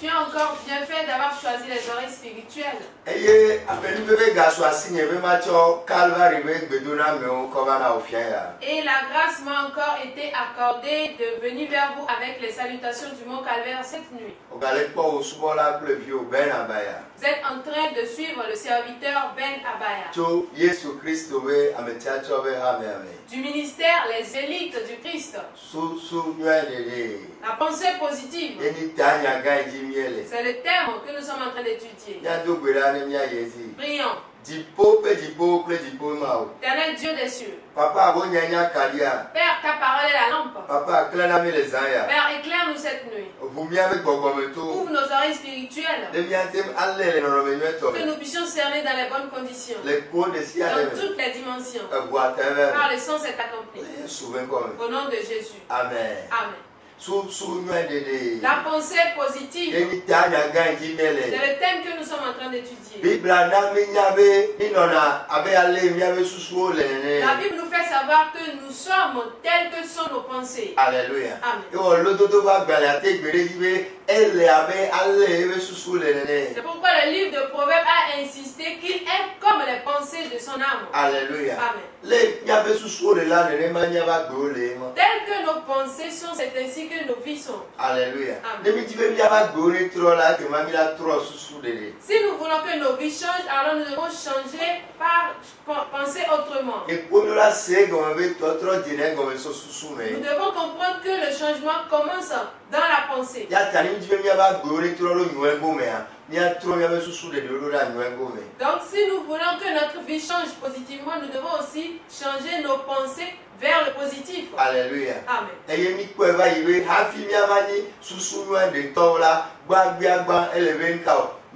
Tu as encore bien fait d'avoir choisi les oreilles spirituelles. Et la grâce m'a encore été accordée de venir vers vous avec les salutations du Mont Calvaire cette nuit. Vous êtes en train de suivre le serviteur Ben Abaya. Du ministère Les élites du Christ. La pensée positive. C'est le thème que nous sommes en train d'étudier. Prions. Ma o. Éternel Dieu des cieux. Papa. Père, ta parole est la lampe. Papa klẽ na mi le zã ya. Père, éclaire-nous cette nuit. Ouvre nos oreilles spirituelles. Que nous puissions cerner dans les bonnes conditions. Dans toutes les dimensions. Car le sens est accompli. Au nom de Jésus. Amen. Amen. La pensée positive. C'est le. thème que nous sommes en train d'étudier. La. Bible nous fait savoir que nous sommes tels que sont nos pensées. Alléluia. Amen. C'est pourquoi le livre de Proverbes a insisté qu'il est comme les pensées de son âme. Alléluia. Amen. Telles que nos pensées sont, c'est ainsi que nos vies sont. Alléluia. Amen. Si nous voulons que nos vies changent, alors nous devons changer par pen- penser autrement. Nous devons comprendre que le changement commence dans la pensée. Donc si nous voulons que notre vie change positivement, nous devons aussi changer nos pensées vers le positif. Alléluia. Amen.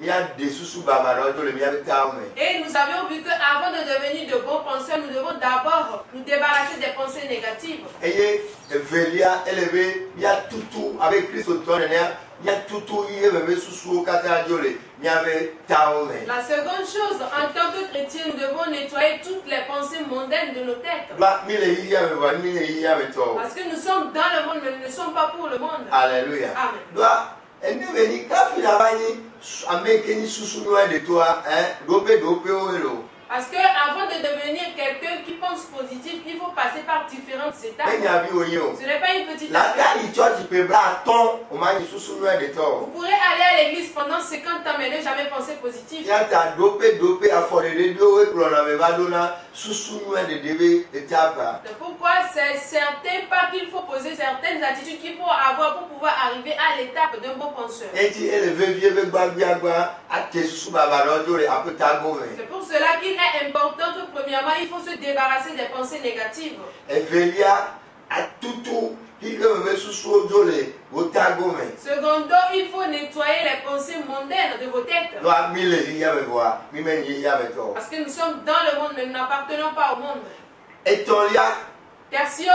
Et nous avions vu qu'avant de devenir de bons penseurs, nous devons d'abord nous débarrasser des pensées négatives. La seconde chose, en tant que chrétien, nous devons nettoyer toutes les pensées mondaines de nos têtes. Ba mi le yiyia me voa mi le yiyia me tɔ o. Parce que nous sommes dans le monde, mais nous ne sommes pas pour le monde. Alléluia. Amen. anyway ni kafiri abaye ameke ni susu ni wa le to a ɛ ɖo be ɖo be. Parce que avant de devenir quelqu'un qui pense positif, il faut passer par différentes étapes. Ce n'est pas une petite La affaire. gari tsɔtsi pe bla atɔ o ma nyi susu nyuie ɖetɔ o. Vous pourrez aller à l'église pendant 50 ans, mais ne jamais penser positif. C'est pourquoi c'est certain pas qu'il faut poser certaines attitudes qu'il faut avoir pour pouvoir arriver à l'étape d'un bon penseur. C'est pour cela qu'il est important que premièrement, il faut se débarrasser des pensées négatives. Secondo, il faut nettoyer les pensées mondaines de vos têtes. Parce que nous sommes dans le monde, mais nous n'appartenons pas au monde. Tertio,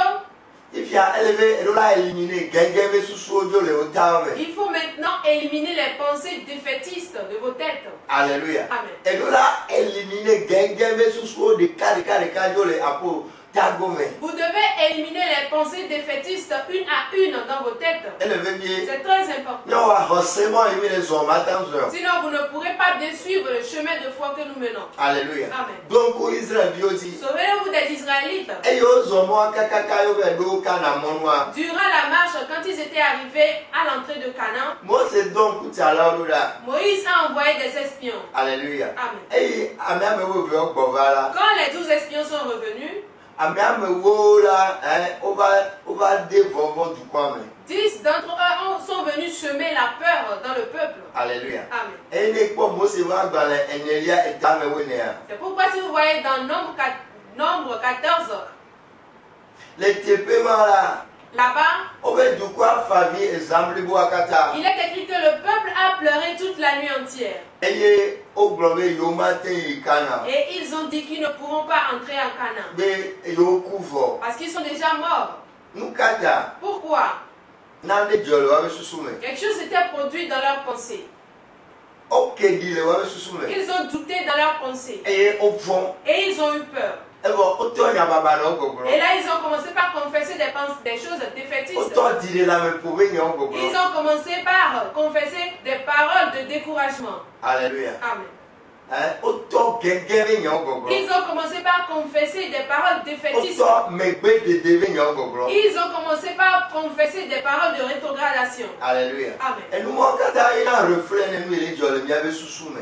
ifia ele be eɖo la elimine gɛgɛ be susuwo dzo le wo tawo me. il faut maintenant éliminer les pensées défaitistes de vos têtes. Alléluia. Amen. Vous devez éliminer les pensées défaitistes une à une dans vos têtes. C'est très important. zɔn Sinon, vous ne pourrez pas bien suivre le chemin de foi que nous menons. alléluia Amen. donc Souvenez-vous des Israélites? kana mɔnua Durant la marche, quand ils étaient arrivés à l'entrée de Canaan, Moïse a envoyé des espions. alléluia Amen. la Quand les douze espions sont revenus, ame amewo la ɛ wova wova de vɔvɔ dukɔa me dix d'entre eux ont- sont venus semer la peur dans le peuple. alléluia Amen. eye ne kpɔ mose ƒe agbalẽ enelia etamewo nea C'est pourquoi si vous voyez dans Nombre, quat- nombre 14, le teƒe ma la là-bas, il est écrit que le peuple a pleuré toute la nuit entière. Et ils ont dit qu'ils ne pourront pas entrer en Canaan. Parce qu'ils sont déjà morts. Pourquoi? Quelque chose s'était produit dans leur pensée. Ils ont douté dans leur pensée. Et ils ont eu peur. Et là, ils ont commencé par confesser des, des choses défaitistes. Ils ont commencé par confesser des paroles de découragement. Alléluia. Amen. Hein? Ils ont commencé par confesser des paroles défaitistes. Ils ont commencé par confesser des paroles de rétrogradation. Alléluia. Amen.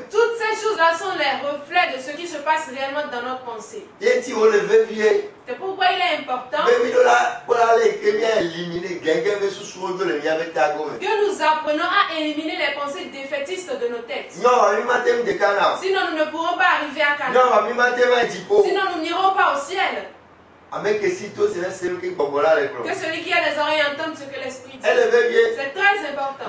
Toutes ces choses-là sont les reflets de ce qui se passe réellement dans notre pensée. C'est pourquoi il est important que nous apprenons à éliminer les pensées défaitistes de nos têtes. Sinon, nous ne pourrons pas arriver à dziƒo. Sinon, nous n'irons pas au ciel. Que gblɔ. celui qui a des oreilles entende ce que l'Esprit dit. C'est très important.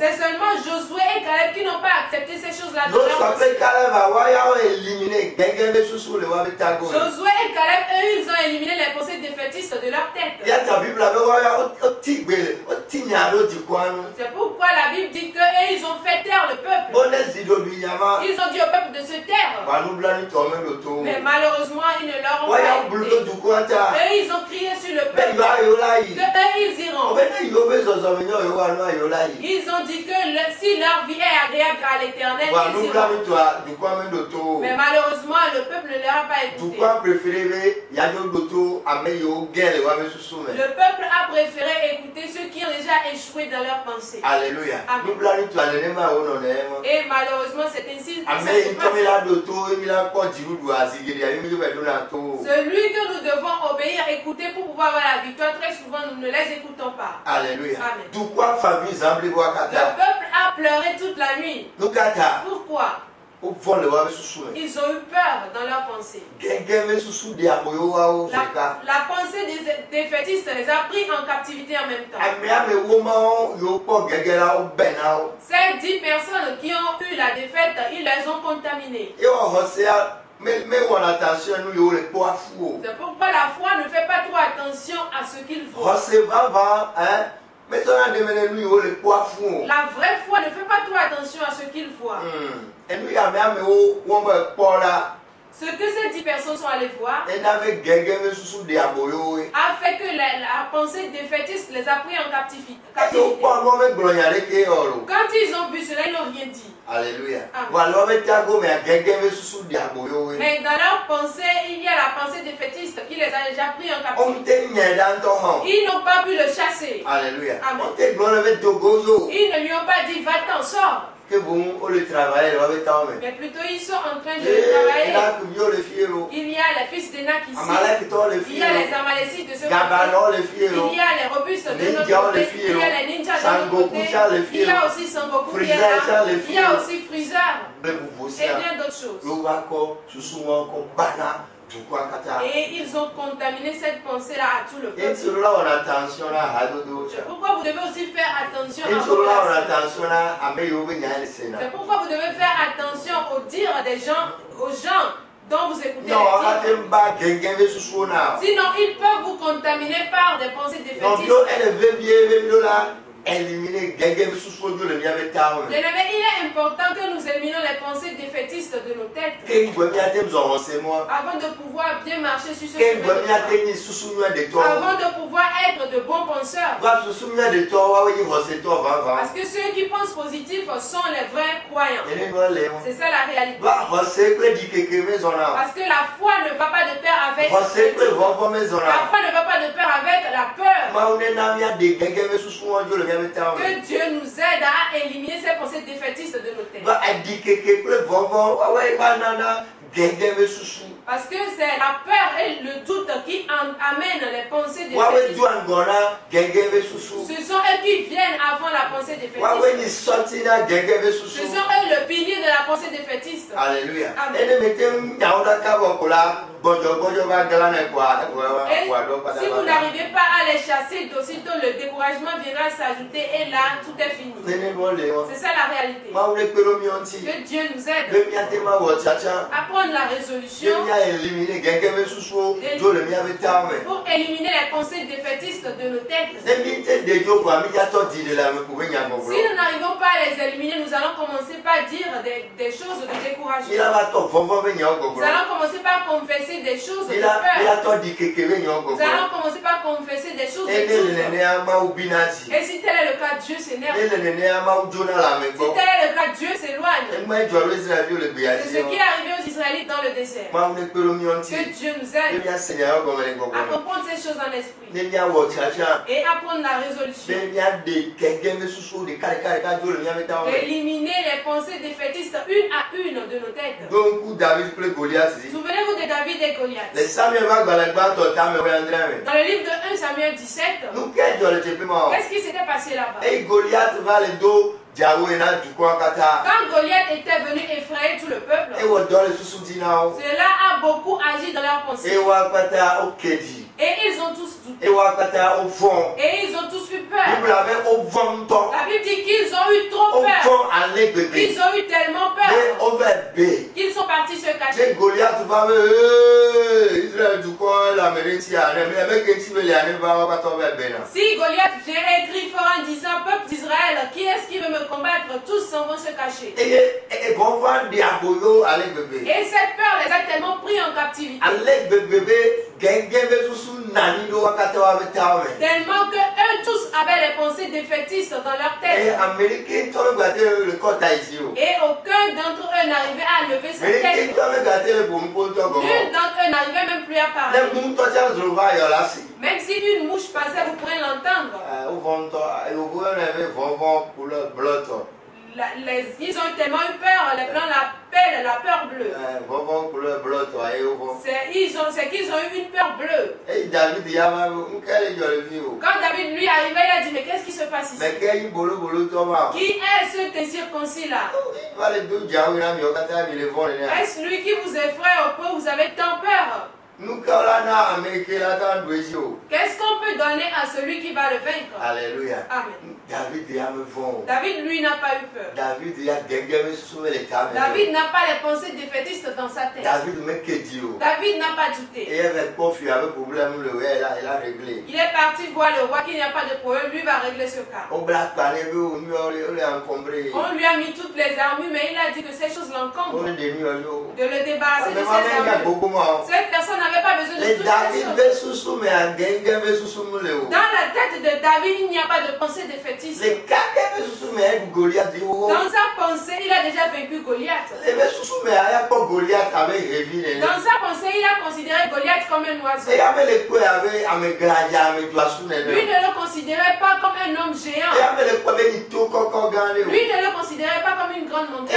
C'est seulement Josué et Caleb qui n'ont pas accepté ces choses-là. Josué et Caleb, eux, ils ont éliminé les pensées défaitistes de leur tête. C'est pourquoi la Bible dit qu'eux, ils ont fait taire le peuple. Ils ont dit au peuple de se taire. Mais malheureusement, ils ne leur ont pas ta. Eux, ils ont crié sur le peuple que eux, ils iront. Ils ont dit que le- si leur vie est agréable à l'éternel, ils iront. Mais malheureusement, le peuple ne leur a pas écouté. Le peuple a préféré écouter ceux qui ont déjà échoué dans leurs pensées. Alléluia. Et malheureusement, c'est ainsi que ça se passe. Celui que nous devons obéir, écouter pour pouvoir avoir la victoire, très souvent nous ne les écoutons pas. Alléluia. Amen. Le peuple a pleuré toute la nuit. Pourquoi? Ils ont eu peur dans leur pensée. La, la pensée des défaitistes les a pris en captivité en même temps. Wo. Ces dix personnes qui ont eu la défaite, ils les ont contaminées. Me me wɔna attention yiwo le kpɔ afu o. C'est pourquoi la foi ne fait pas trop attention à ce qu'ils font. Xɔse vava ɛn mesɔna deme ne nu yiwo le kpɔ afu o. La vraie foi ne fait pas trop attention à ce qu'ils voient. Hmm. Enu yi ame amewo wɔn be kpɔ la Ce que ces dix personnes sont allées voir a fait que la, la pensée défaitiste les a pris en captivité. kpɔ nua me gblɔ nya ɖeke yɔ o. Quand ils ont vu cela, ils n'ont rien dit. Alléluia. Amen. Aboyowoe. Mais dans leur pensée, il y a la pensée défaitiste qui les a déjà pris en captivité. Ils n'ont pas pu le chasser. Alléluia. Amen. Dogozo. Ils ne lui ont pas dit va-t'en, sors. Mais plutôt ils sont en train de Ye travailler. Il y a les fils d'Enak ici. Il y a les. Amalécites de ce côté. Il y a les robustes de notre côté. Il y a les ninjas de notre côté. Il y a aussi Sangoku Il y a aussi Freezer. Et bien d'autres choses. Et ils ont contaminé cette pensée-là à tout le peuple. C'est pourquoi vous devez aussi faire attention à vos. C'est pourquoi vous devez faire attention aux dires des gens, aux gens dont vous écoutez les dires? Sinon, ils peuvent vous contaminer par des pensées défaitistes. Bien-aimés, il est important que nous éliminons les pensées défaitistes de nos têtes avant de pouvoir bien marcher sur ce chemin. Avant de pouvoir être de bons penseurs. Parce que ceux qui pensent positif sont les vrais croyants. C'est ça la réalité. Parce que la foi ne va pas de pair avec La foi ne va pas de pair avec la peur. Que Dieu nous aide à éliminer ces pensées défaitistes de nos têtes. Parce que c'est la peur et le doute qui en- amènent les pensées be susu. Ce sont eux qui viennent avant la pensée gɛgɛ be Ce sont eux le pilier de la pensée. Alléluia. Kɔa ekɔ wa Et si vous n'arrivez pas à les chasser, d'aussitôt le découragement viendra s'ajouter et là, tout est fini. C'est ça la réalité. Que Dieu nous aide miate ma wɔ tsatsa à prendre la résolution me pour éliminer les pensées défaitistes de nos têtes. de mi la me Si nous n'arrivons pas à les éliminer, nous allons commencer par dire des, des choses de découragement. be Nous allons commencer par confesser des choses de peur. tɔ di keke be nyawo Nous allons commencer par confesser des choses de doute. Et si tel est le cas, Dieu s'énerve. Si tel est le cas, Dieu s'éloigne. C'est ce qui est arrivé aux Israélites dans le désert. Que Dieu nous aide. À comprendre. Ces choses en esprit et à prendre la résolution. D'éliminer les pensées défaitistes une à une de nos têtes. Souvenez-vous de David et Goliath. Dans le livre de 1 Samuel 17, nu ke dzɔ le teƒe ma o qu'est-ce qui s'était passé là-bas? Quand Goliath était venu effrayer tout le peuple, cela a beaucoup agi dans leurs pensées. Et ils ont tous douté. Et ils ont tous eu peur. La Bible dit qu'ils ont eu trop peur. Ils ont eu tellement peur qu'ils sont partis se cacher. goliat va be "Ee, israel dukɔ le ame ɖe ŋuti aɖe mi ebe ke ŋuti be le aɖe va wo katã wove bena Si Goliath et crie fort en disant Peuple d'Israël, qui est-ce qui veut me combattre? Tous s'en vont se cacher. Et cette peur les a tellement pris en captivité. Tellement que eux tous avaient les pensées défaitistes dans leur tête. Et aucun d'entre eux n'arrivait à lever sa tête. Nul d'entre eux n'arrivait même plus à parler. Même si une mouche passait, vous pourrez l'entendre. La- les- ils ont tellement eu peur, les blancs l'appellent la peur bleue. C'est ils ont- c'est qu'ils ont eu une peur bleue. o Quand David lui arrivait, il a dit Mais qu'est-ce qui se passe ici? Qui est mi le vɔ nenea Est-ce lui qui vous effraie au point où vous avez tant peur? Qu'est-ce qu'on peut donner à celui qui va le vaincre? Alléluia Amen. david lui, n'a pas eu peur. david susu be le ta me David n'a pas les pensées défaitistes dans sa tête. david David n'a pas douté. a a Il est parti voir le roi qu'il n'y a pas de problème, lui va régler ce cas. On lui a mis toutes les armures, mais il a dit que ces choses l'encombrent. de le débarrasser de ces armures. Cette personne n'avait pas besoin de o Dans la tête de David, il n'y a pas de pensée défaitiste. goliath wo Dans sa pensée, il a déjà vaincu Goliath. nene Dans sa pensée, il a considéré Goliath comme un oiseau. duasu Lui ne le considérait pas comme un homme géant. Lui ne le considérait pas comme une grande montagne.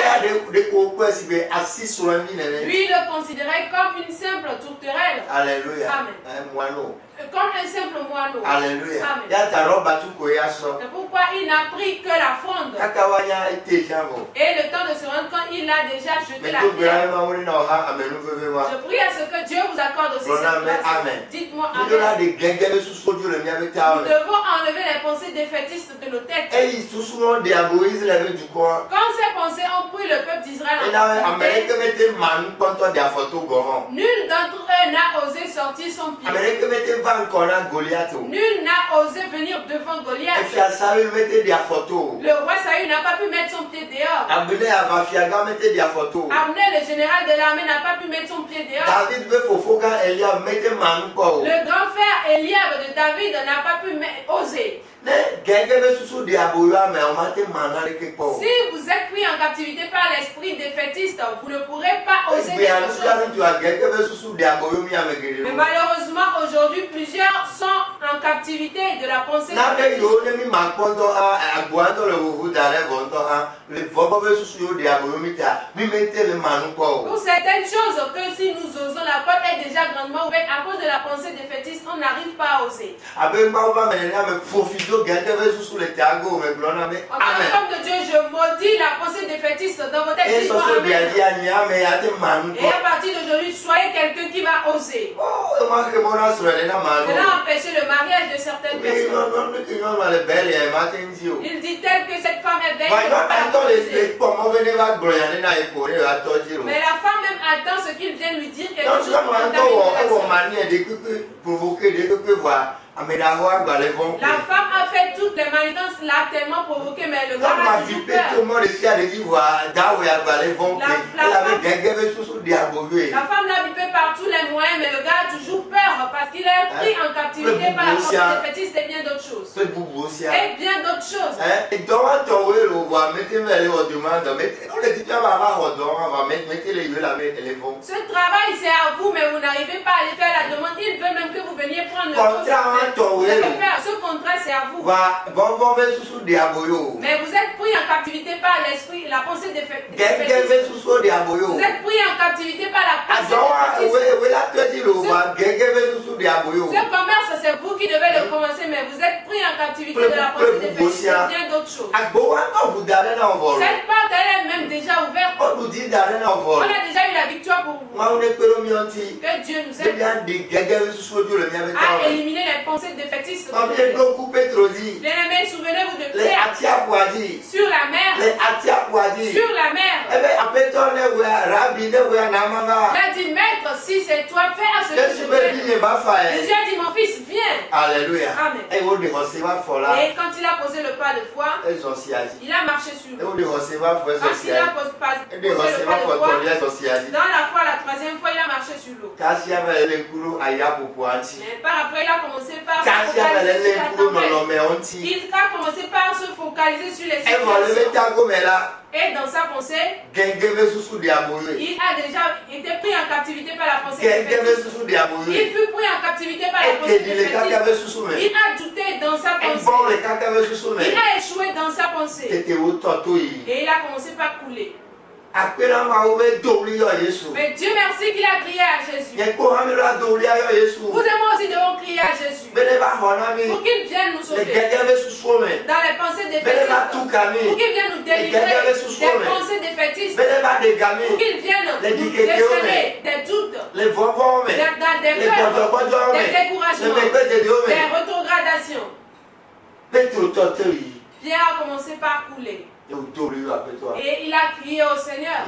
Lui le considérait comme une simple tourterelle, alléluia Amen. Moineau comme un simple moineau. alléluia C'est pourquoi il n'a pris que la fronde. Et le temps de se rendre compte, il a déjà jeté la wa Je prie à ce que Dieu vous accorde aussi cette. Dites-moi Amen. le Nous devons enlever les pensées défaitistes de nos têtes. Quand ces pensées ont pris le peuple d'Israël en nul d'entre eux n'a osé sortir son pied. Ame ɖeke mete va ŋkɔ na goliath o Nul n'a osé venir devant Goliath. efia saul mete de afɔto o Le roi Saül n'a pas pu mettre son pied dehors. abene avafiagã mete de afɔto o Abner, le général de l'armée, n'a pas pu mettre son pied dehors. david be fofo gã elia mete ma nu kɔ o Le grand frère Eliab de David n'a pas pu oser. Si vous êtes pris en captivité par l'esprit défaitiste, vous ne pourrez pas oser Mais malheureusement, aujourd'hui, plusieurs sont en captivité de la pensée Pour certaines choses que si nous osons, la porte est déjà grandement ouverte. À cause de la pensée défaitiste, on n'arrive n'arrive pas à oser. Le En tant amen qu'homme de Dieu, je maudis la pensée défaitiste dans votre nu Et à partir d'aujourd'hui, soyez quelqu'un qui va oser. o ema ke mɔna srɔ̃ ɖe na ma nu Cela empêcher le mariage de certaines personnes. Il dit tel que cette femme est belle. Mais la femme même attend ce qu'il vient lui dire quelque chose relation. Ko La femme a fait toutes les manigances, l'a tellement provoqué, mais le gars a toujours pe to peur. dzi voa dawe agbalẽ vɔm La- ke la elabe femme- gɛgɛ be susu ɖe aboyoe La femme l'a bipé par tous les moyens, mais le gars a toujours peur parce qu'il est pris en captivité Le par la pensée c'est- défaitiste et bien d'autres choses. sia. Et bien d'autres choses. le wòa mete me le wɔ demande mete wole ti fia ba va xɔ dɔ hã va me- mete le yio la me ele vɔ. Ce travail, c'est à vous, mais vous n'arrivez pas à aller faire la demande. Il veut même que vous veniez prendre le Contrat, ce contrat, c'est à vous. Mais vous êtes pris en captivité par l'esprit, la pensée ɖe aboyo. Vous êtes pris en captivité par la pensée défaitiste. Ce commerce, c'est vous qui devez le commencer, mais vous êtes pris en captivité de la pensée et bien d'autres choses. lɔ. Cette porte, elle est même déjà ouverte. On a déjà eu la victoire pour vous. Que Dieu nous aide à éliminer les pensées défaitistes. Bien-aimés, souvenez-vous de Pierre sur la mer. Sur la mer. anama va. Il a dit, Maître, si c'est toi, fais à ce que je veux. Fa Jésus a dit, mon fils, viens. Alléluia. Amen. Et quand il a posé le pas de foi, il a marché sur ezɔ Quand il a posé, le pas de foi, dans la foi, la troisième fois, il a marché sur l'eau. Mais par après, il a commencé Il a commencé par se focaliser sur les situations. Et dans sa pensée, il a déjà été pris en captivité par la pensée Il fut pris en captivité par la pensée. Il a douté dans sa pensée. Il a échoué dans sa pensée. Et il a commencé par couler. Mais Dieu merci qu'il a crié à Jésus. Vous et moi aussi devons crier à Jésus. Pour qu'il vienne nous sauver. Dans les pensées défaitistes. Pour qu'il vienne nous délivrer des pensées défaitistes. Pour qu'il vienne nous déceler des doutes, des, dans des peurs, des découragements, des rétrogradations. Pierre a commencé par couler. Et il a crié au Seigneur.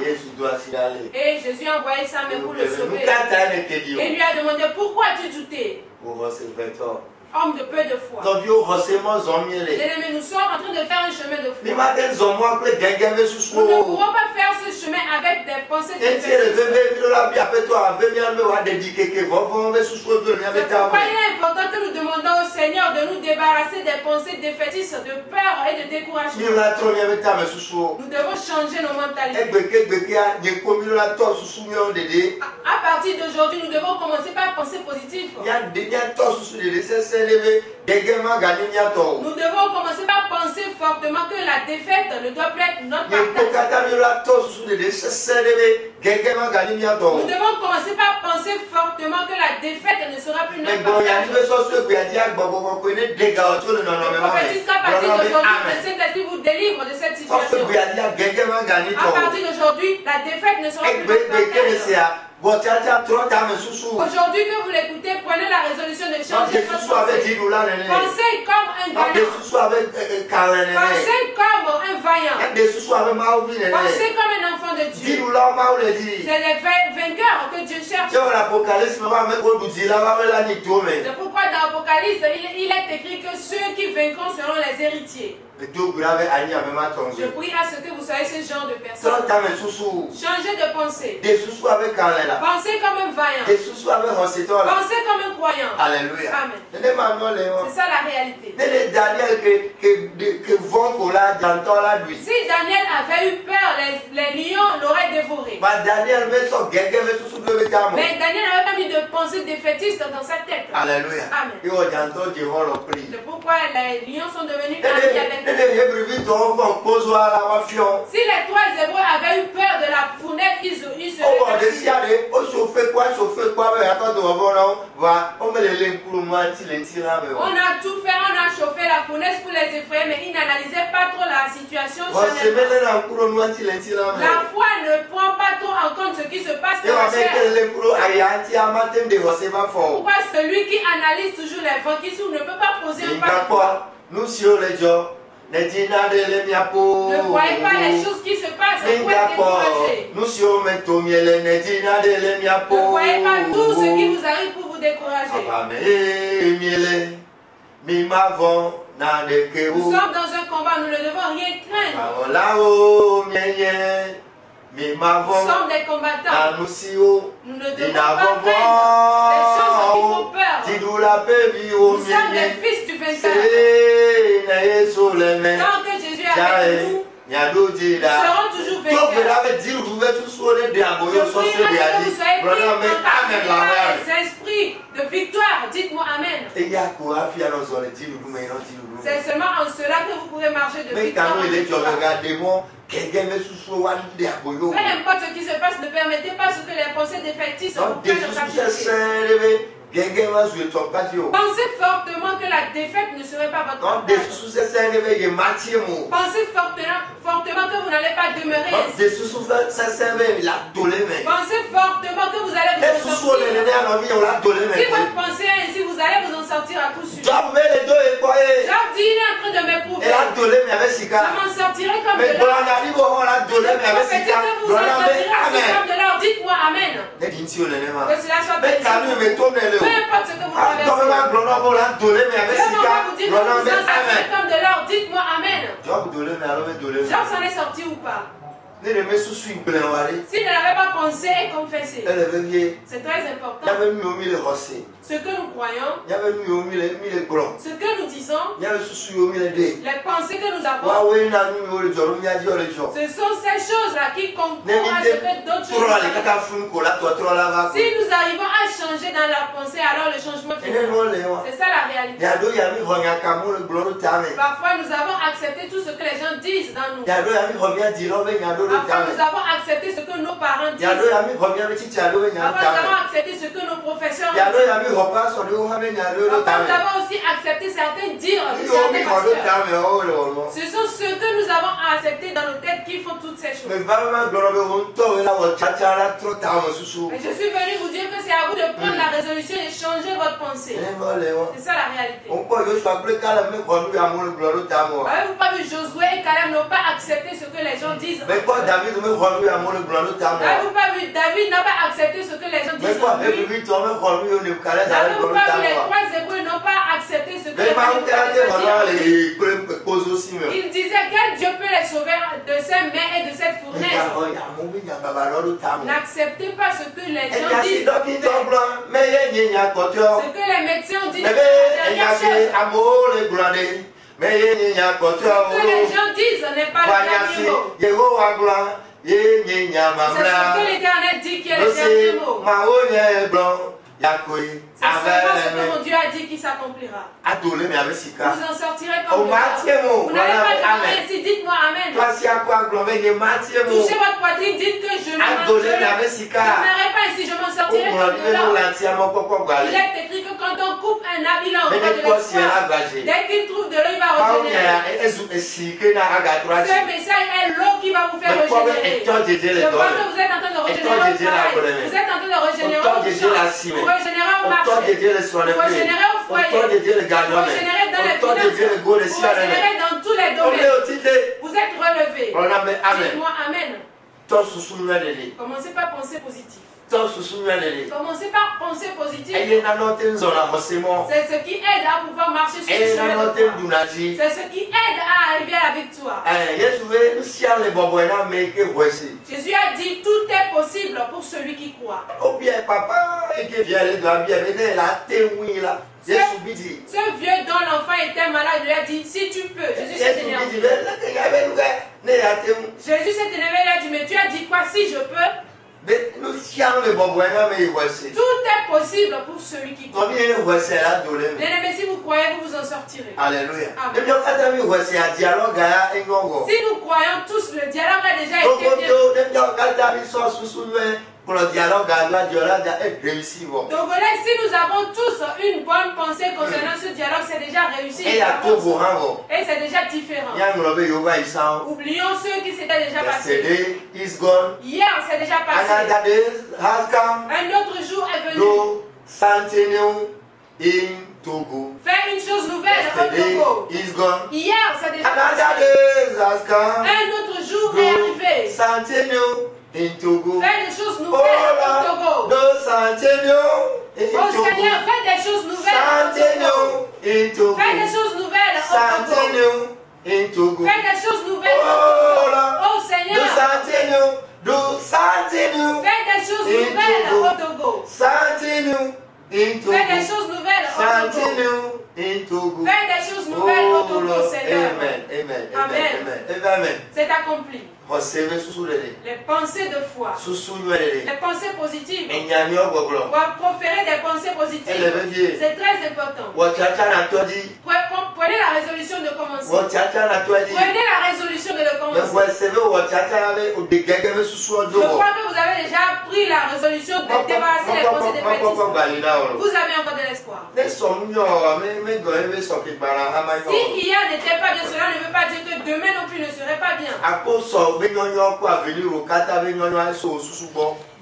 Et Jésus a envoyé sa main pour le sauver. Et lui a demandé pourquoi tu doutais. Homme de peu de foi. Bien-aimés, nous sommes en train de faire un chemin de foi. Nous ne pourrons pas faire ce chemin avec des pensées C'est pourquoi il est important que nous demandons au Seigneur de nous débarrasser des pensées défaitistes, de peur et de découragement. Nous devons changer nos mentalités. Miawo ɖeɖe. À partir d'aujourd'hui, nous devons commencer par penser positif. Nous devons commencer par penser fortement que la défaite ne doit plus être notre partage. Nous devons commencer par penser fortement que la défaite ne sera plus notre partage. le partir d'aujourd'hui, le. Saint-Esprit vous délivre de cette situation. À partir d'aujourd'hui, la défaite ne sera plus notre partage. Aujourd'hui que vous l'écoutez, prenez la résolution de changer votre pensée. Pensez comme un gagnant. kalẽ nene. Pensez comme un vaillant. Pensez comme un enfant de Dieu. C'est les vain- vainqueurs que Dieu cherche. C'est pourquoi dans l'Apocalypse, il est écrit que ceux qui vaincront seront les héritiers. Je prie à ce que vous soyez ce genre de personne. Changez de pensée. Pensez comme un vaillant. Pensez comme un croyant. Alléluia. Amen. Wɔn. C'est ça la réalité. Si Daniel avait eu peur, les, les lions l'auraient dévoré. Ba Daniel be sɔ gɛgɛ be susu do be tame. Mais Daniel n'avait pas mis de pensée défaitiste dans sa tête. Alléluia. Amen. C'est pourquoi les lions sont devenus Et amis avec et les Hébreux. Si les trois Hébreux avaient eu peur de la fournaise, ils, ils seraient partis. on a tout fait, on a chauffé la fournaise pour les effrayer, mais ils n'analysaient pas trop la situation. La foi ne prend pas trop en compte ce qui se passe dans la chair. Pourquoi celui qui analyse toujours les vents qui s'ouvrent ne peut pas poser un pas nous sur les gens, Ne voyez pas les choses qui se passent, vous l'Emiapo. Ne voyez pas tout ce qui vous arrive pour vous décourager. De que Nous sommes dans un combat, nous ne devons rien craindre. Nous sommes des combattants. nous ne devons pas craindre des choses qui font vovon, peur. au Nous sommes des fils du vainqueur. Tant que Jésus est avec Jae, nous, nous serons toujours vainqueurs. Je prie que vous soyez pris par. De victoire. Dites-moi Amen. C'est seulement en cela que vous pourrez marcher de victoire en victoire. Peu importe ce qui se passe, ne permettez pas ce que les pensées vous de Pensez fortement que la défaite ne serait pas votre partage. Pensez fortement, fortement que vous n'allez pas demeurer. Pensez fortement que vous allez vous en sortir. Si votre pensée est ainsi, vous allez vous en sortir à coup sûr. Job dit, il est en train de m'éprouver. Je m'en sortirai comme de l'or. que vous en sortirez comme de l'or. Dites-moi Amen. Que cela soit béni. Peu importe ce que vous traversez. ma gbọ́dọ̀ bọ̀ la dole mẹ abẹ́ Dieu m'en sika. va vous dire que vous amen. comme de l'or. Dites-moi Amen. Job s'en est sorti ou pas? S'il ne l'avait pas pensé et confessé, c'est très important. Ce que nous croyons, ce que nous disons, les pensées que nous avons, ce sont ces choses-là qui concourent à ce que d'autres choses. Si nous arrivons à changer dans la pensée, alors le changement. C'est ça la réalité. Parfois, nous avons accepté tout ce que les gens disent dans nous. Mẹ. nous avons accepté ce que nos parents disent. Ta nous avons accepté ce que nos professeurs disent. Parfois, nous avons aussi accepté certains dires de certains ọ̀nà. Ce sont ceux que nous avons acceptés dans nos têtes qui font toutes ces choses. Et je suis venu vous dire que c'est à vous de prendre la résolution et changer votre pensée. Wọn. C'est ça la réalité. Avez-vous pas vu Josué et Caleb n'ont pas accepté ce que les gens disent? Kọ́ David ta. N'avez-vous pas vu n'a pas accepté ce que les gens disent N'avez-vous pas vu les trois Hébreux n'ont pas accepté ce que les sí mi. Il disait quel Dieu peut les sauver de ces mains et de cette fournaise. N'acceptez pas ce que les gens disent. Ce que les médecins ont dit. Que les gens disent n'est pas le dernier mot. C'est ce que l'Éternel dit qui est le dernier mot. C'est ce que mon Dieu a dit qui s'accomplira. Vous en sortirez comme le. Vous n'allez Voilà, pas amen. ainsi, dites-moi Amen. Touchez votre poitrine, dites que je sika. n'aurai pas ici, je m'en sortirai comme de Il est écrit que quand on coupe un habit, là, on voit de l'espoir. Dès qu'il trouve de l'eau, il va régénérer. Ce message est l'eau qui va vous faire régénérer. Je vois que vous êtes en train de régénérer au travail. Vous êtes en train de régénérer au champ. Vous régénérez au marché. Vous régénérez au foyer. Vous régénérez dans les finances. Vous régénérez dans tous les domaines. Vous êtes relevé. Dites-moi Amen. Commencez par penser positif. Commencez par penser positif. C'est ce qui aide à pouvoir marcher sur le chemin. C'est ce qui aide à arriver à la victoire. Si. Jésus a dit tout est possible pour celui qui croit. Bi di. Ce vieux dont l'enfant était malade lui a dit si tu peux. Jésus s'est énervé. ŋu. Jésus s'est énervé il a dit mais tu as dit quoi si je peux Be nusia le bɔbɔe na ame xɔe si. Tout est possible pour celui qui croit. Bien-aimés, si vous croyez, vous vous en sortirez. alléluia Si nous croyons tous, le dialogue a déjà été bien. Yɛ kplɔ dialogue a la diɔla da e réussi wɔ Togolais, si nous avons tous une bonne pensée concernant ce dialogue, c'est déjà réussi. e wɔ Et c'est déjà différent. Oublions ceux qui s'étaient déjà passés. Hier, c'est déjà passé. Un autre jour est venu. in Togo Faire une chose nouvelle au Togo. is gone Hier, c'est déjà passé. Un autre jour est arrivé. Something new in Togo Faire des choses oh nouvelles au Lord Togo. do something new in Oh Togo Seigneur, fais des choses nouvelles au something Togo. new in Togo Fais des choses nouvelles au something Togo. new in Togo Fais des choses nouvelles au oh Togo. Lord Oh do Seigneur, something new do something new fais des choses In nouvelles Togo. au Togo. something new in Togo Fais des choses nouvelles au something Togo. new Fais des choses nouvelles Oh Togo, Lord, Seigneur. amen, amen, Amen. amen, amen, amen. C'est accompli. Les pensées de foi, les pensées positives. On va proférer des pensées positives. C'est très important. Prenez la résolution de commencer. Prenez la résolution de le commencer. Je crois que vous avez déjà pris la résolution de débarrasser les pensées wọlọ. Vous avez encore de l'espoir. Si hier n'était pas bien, cela ne veut pas dire que demain non plus ne serait pas bien.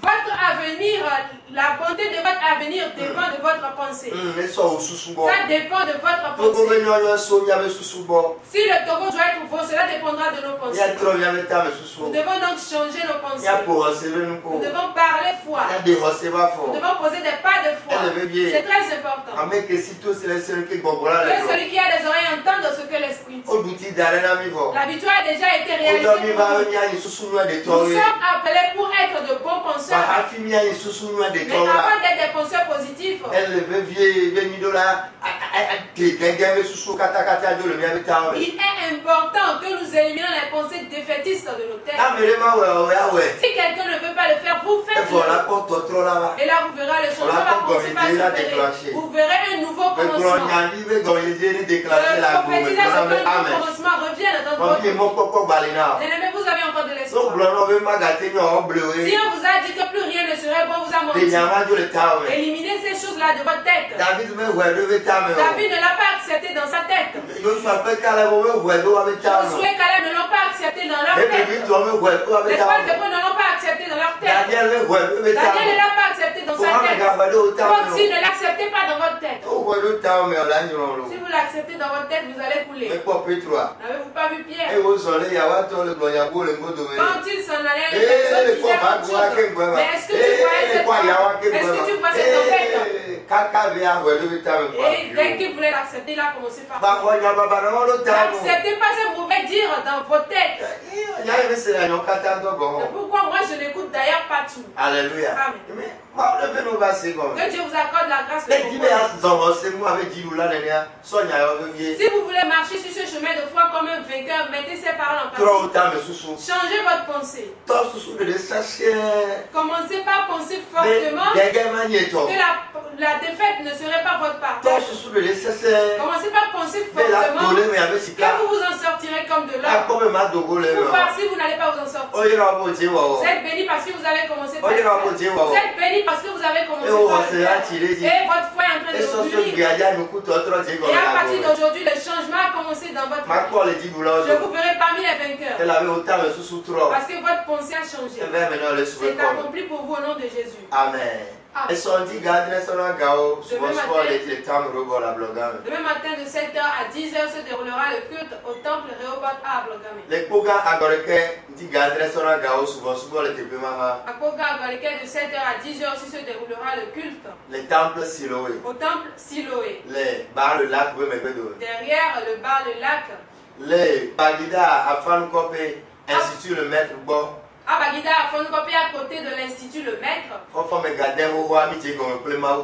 Votre avenir, la bonté de votre avenir dépend de votre pensée. Gbọ. Ça dépend de votre pensée. Si le Togo doit être beau, cela dépendra de nos Yà pensées. Nous devons donc changer nos pensées. Nous devons parler foi. Nous devons poser des pas de foi. C'est très important. La Que celui qui a des oreilles entende ce que l'Esprit dit. Bọ̀. L'habitude a déjà été réalisée. nous. sommes appelés pour être de bons penseurs. Mais la. avant d'être des penseurs positifs, la. Il est important que nous éliminions les pensées défaitistes de nos àwẹ̀. Si quelqu'un ne veut pas le faire, vous la wa. Et là, vous verrez le changement va l'a commencer par déclenché. Vous verrez un nouveau commencement. nyàndí bẹ gbọ́n yé dé ní déclenché la Je gbọ́ mẹ prophétise à ce gbọ́n que náà un amen. nouveau commencement revienne dans votre náà. Bien-aimés, vous avez encore de l'espoir. Si on vous a dit que plus rien ne serait bon, vous a menti. Éliminez ces choses-là de votre tête. David ne l'a pas accepté dans sa tête. Josué et Caleb ne accepté dans leur tête. tọ́ mi wẹ̀ ló wà bẹ Les tá trois mẹ́ o. hébreux ne l'ont pas accepté dans leur tête. Daniel ne l'a pas accepté dans sa tête. mẹ́ si ne l'acceptez pas dans votre tête, si vous l'acceptez dans votre tête, vous allez couler. N'avez-vous pas vu Pierre? Quand il s'en allait, les Ee personnes disaient. Mais est-ce que tu Ee lè cette ake Est-ce gbọ́ que tu vois cette tempête? Et dès qu'il voulait l'accepter, il a commencé par? N'acceptez pas ces mauvais dires dans vos têtes. Pourquoi moi je n'écoute d'ailleurs pas tout. Alléluia. Amen. Que Dieu vous accorde la grâce de fiyé. Si vous voulez marcher sur ce chemin de foi comme un vainqueur, mettez ces paroles en pratique. Changez votre pensée. Commencez par penser fortement que la, la défaite ne serait pas votre ṣẹṣẹ́. Commencez par penser fortement que vous vous en sortirez comme de l'or. O. si vous n'allez pas vous en sortir. wọ̀ Vous êtes béni parce que vous avez commencé Ó par. Vous êtes béni parce que vous avez commencé par láti ilé jì. Et votre foi est en train de vous Et à partir d'aujourd'hui, le changement a commencé dans votre vie. Je vous verrai parmi les vainqueurs. Parce que votre pensée a changé. C'est accompli pour vous au nom de Jésus. Amen. Amen. Ẹ sọ ti ga adresse ọ̀nà ga o. Ṣùgbọ́n Demain sọ́ọ̀ matin. lè ti tán mi rúbọ̀ làbùlọ̀gá mi. Demain matin de 7h à 10h se déroulera le culte au temple Rehoboth à Ablogame. Le kpoga agɔrɔkɛ ti ga adresse ọ̀nà ga o. Ṣùgbọ́n sùgbọ́n lè ti bí mama. À Koga, à Goliquet, de 7h à 10h aussi se déroulera le culte Le temple Siloé. au temple Siloé. Le bar le lac bɛ do. Derrière le bar, le lac. Le bagida afan kɔpe institut le maître gbɔ. Abagida Afon Kopé à côté de l'Institut Le Maître. fɔfɔ ami tse kple mawu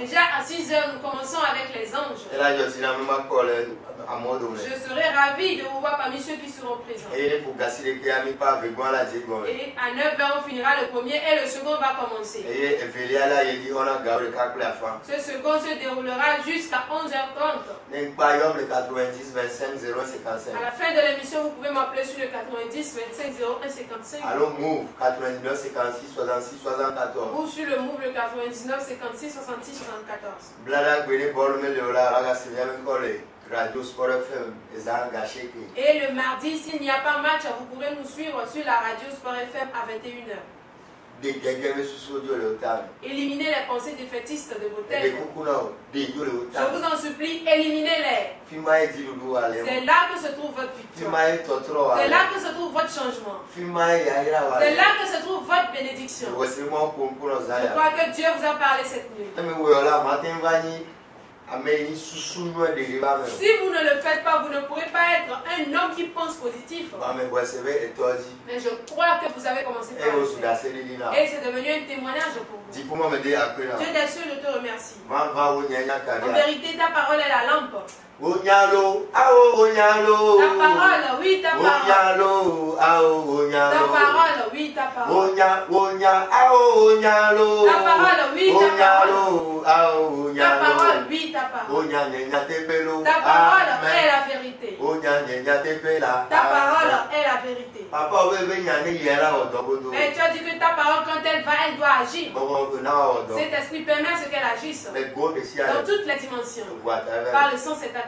Déjà à 6 heures, nous commençons avec les anges. ela dzɔ si na mi ma kɔ dome Je serai ravi de vous voir parmi ceux qui seront présents. Et à 9 heures, on finira le premier et le second va commencer. Ce second se déroulera jusqu'à 11h30. ne ŋkpa yɔm le 90 25 0 55 À la fin de l'émission, vous pouvez m'appeler sur le 90 25 01 55 alo move 99 56 66 74 ou sur le move le 99 56 66 74. Radio sport fm Et le mardi, s'il n'y a pas match, vous pourrez nous suivre sur la radio Sport FM à 21h. de gɛgɛ be susu dzo le o ta me Éliminez les pensées défaitistes de vos têtes. Je vous en supplie, éliminez-les. C'est là que se trouve votre victoire. C'est là que se trouve votre changement. C'est là que se trouve votre bénédiction. Je crois que Dieu vous a parlé cette nuit. Si vous ne le faites pas, vous ne pourrez pas être un homme qui pense positif. Mais je crois que vous avez commencé par Et c'est devenu un témoignage pour vous. Dieu des cieux, je te remercie. En vérité, ta parole est la lampe. Wo nya lo awo wo nya lo Ta parole, oui, ta parole. nya lo awo wo nya Ta parole, oui, ta parole. nya wo nya awo wo nya lo Ta parole, oui, ta parole. wo Ta parole, oui, ta parole. nya nye nya teƒe lo Ta parole est la vérité. wo nya nye nya teƒe la Ta parole est la vérité. papa wo be be nya ne yia la wɔ dɔ godo Mais tu as dit que ta parole, quand elle va, elle doit agir. Cet esprit permet ce qu'elle agisse dans toutes les dimensions. Par le sang, c'est accompli.